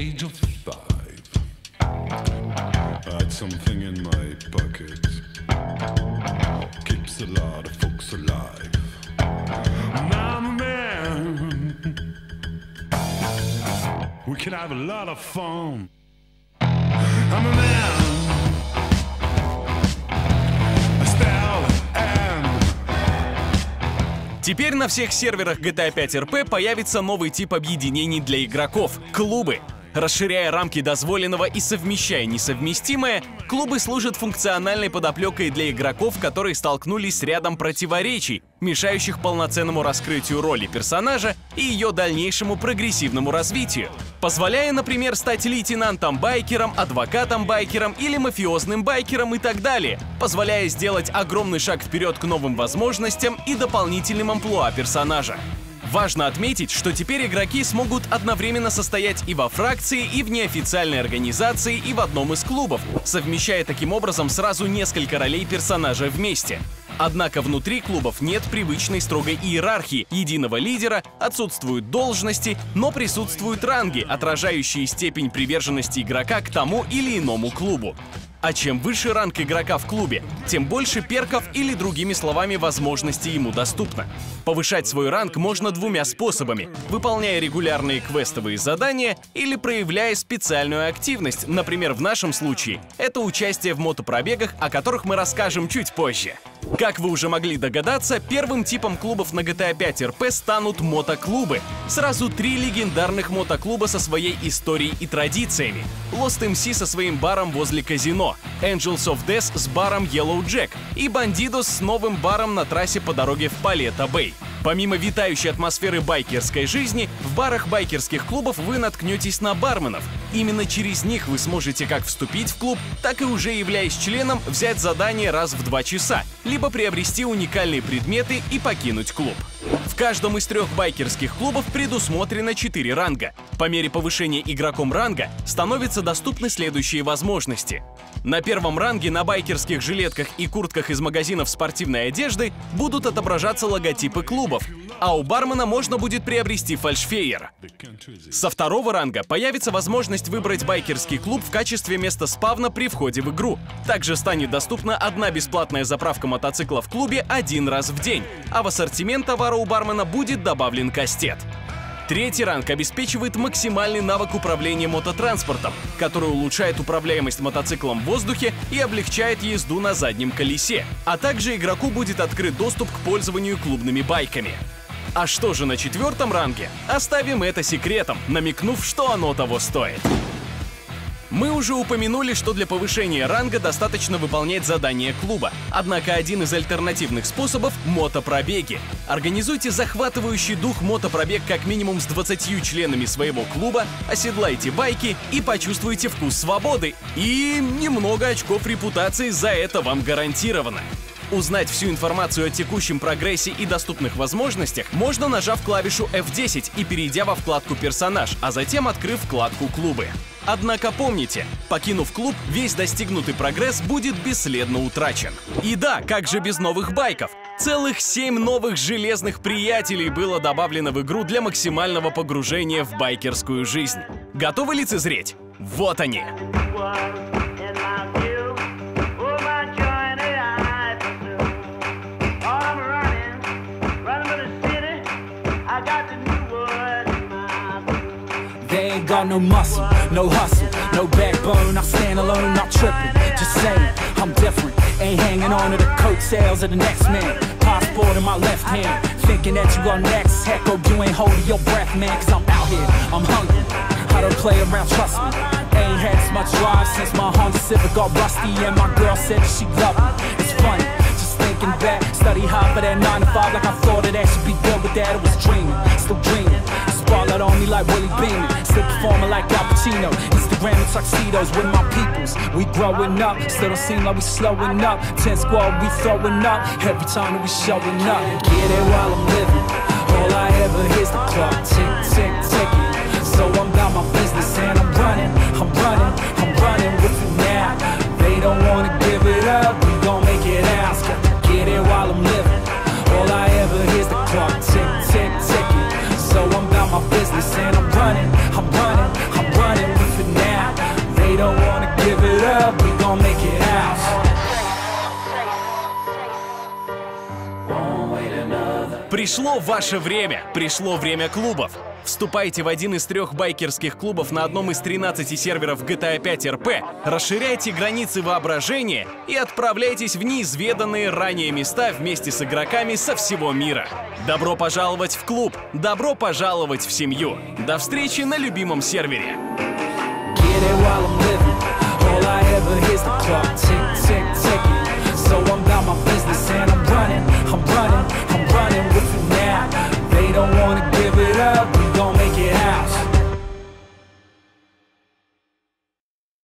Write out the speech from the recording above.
age of five, I had something in my pocket. Keeps a lot of folks alive. I'm a man. We can have a lot of fun. I'm a man. Теперь на всех серверах GTA 5 RP появится новый тип объединений для игроков — клубы. Расширяя рамки дозволенного и совмещая несовместимое, клубы служат функциональной подоплекой для игроков, которые столкнулись с рядом противоречий, мешающих полноценному раскрытию роли персонажа и ее дальнейшему прогрессивному развитию. Позволяя, например, стать лейтенантом-байкером, адвокатом-байкером или мафиозным байкером и так далее, позволяя сделать огромный шаг вперед к новым возможностям и дополнительным амплуа персонажа. Важно отметить, что теперь игроки смогут одновременно состоять и во фракции, и в неофициальной организации, и в одном из клубов, совмещая таким образом сразу несколько ролей персонажа вместе. Однако внутри клубов нет привычной строгой иерархии, единого лидера, отсутствуют должности, но присутствуют ранги, отражающие степень приверженности игрока к тому или иному клубу. А чем выше ранг игрока в клубе, тем больше перков или, другими словами, возможностей ему доступно. Повышать свой ранг можно двумя способами – выполняя регулярные квестовые задания или проявляя специальную активность. Например, в нашем случае это участие в мотопробегах, о которых мы расскажем чуть позже. Как вы уже могли догадаться, первым типом клубов на GTA 5 RP станут мотоклубы. Сразу три легендарных мотоклуба со своей историей и традициями. Lost MC со своим баром возле казино, Angels of Death с баром Yellow Jack и Bandidos с новым баром на трассе по дороге в Палета Бэй. Помимо витающей атмосферы байкерской жизни, в барах байкерских клубов вы наткнетесь на барменов. Именно через них вы сможете как вступить в клуб, так и уже являясь членом, взять задание раз в два часа, либо приобрести уникальные предметы и покинуть клуб. В каждом из трех байкерских клубов предусмотрено 4 ранга. По мере повышения игроком ранга становятся доступны следующие возможности. На первом ранге на байкерских жилетках и куртках из магазинов спортивной одежды будут отображаться логотипы клубов, а у бармена можно будет приобрести фальшфейер. Со второго ранга появится возможность выбрать байкерский клуб в качестве места спавна при входе в игру. Также станет доступна одна бесплатная заправка мотоцикла в клубе один раз в день, а в ассортимент товара у бармена будет добавлен кастет. Третий ранг обеспечивает максимальный навык управления мототранспортом, который улучшает управляемость мотоциклом в воздухе и облегчает езду на заднем колесе. А также игроку будет открыт доступ к пользованию клубными байками. А что же на четвертом ранге? Оставим это секретом, намекнув, что оно того стоит. Мы уже упомянули, что для повышения ранга достаточно выполнять задания клуба. Однако один из альтернативных способов — мотопробеги. Организуйте захватывающий дух мотопробег как минимум с 20 членами своего клуба, оседлайте байки и почувствуйте вкус свободы. И немного очков репутации за это вам гарантировано. Узнать всю информацию о текущем прогрессе и доступных возможностях можно, нажав клавишу F10 и перейдя во вкладку «Персонаж», а затем открыв вкладку «Клубы». Однако помните, покинув клуб, весь достигнутый прогресс будет бесследно утрачен. И да, как же без новых байков? Целых семь новых железных приятелей было добавлено в игру для максимального погружения в байкерскую жизнь. Готовы лицезреть? Вот они! Got no muscle, no hustle, no backbone. I stand alone, not tripping. Just saying, I'm different. Ain't hanging on to the coattails of the next man. Passport in my left hand, thinking that you are next. Heck, oh, you ain't holding your breath, man. Cause I'm out here, I'm hungry. I don't play around, trust me. Ain't had as much drive since my Honda Civic got rusty. And my girl said she loved me. It's funny, just thinking back. Study hard for that 9 to 5, like I thought that I should be good with that. It was dreaming, still dreaming. Spotlight on me like Willie Beeman. Still performing like Al Pacino. Instagram and tuxedos with my peoples. We growing up, still don't seem like we slowing up. 10 squad, we throwing up. Every time that we showing up. Get it while I'm living. All I ever hear's the clock Пришло ваше время, пришло время клубов. Вступайте в один из трех байкерских клубов на одном из 13 серверов GTA 5 RP, расширяйте границы воображения и отправляйтесь в неизведанные ранее места вместе с игроками со всего мира. Добро пожаловать в клуб, добро пожаловать в семью. До встречи на любимом сервере. While I'm living. All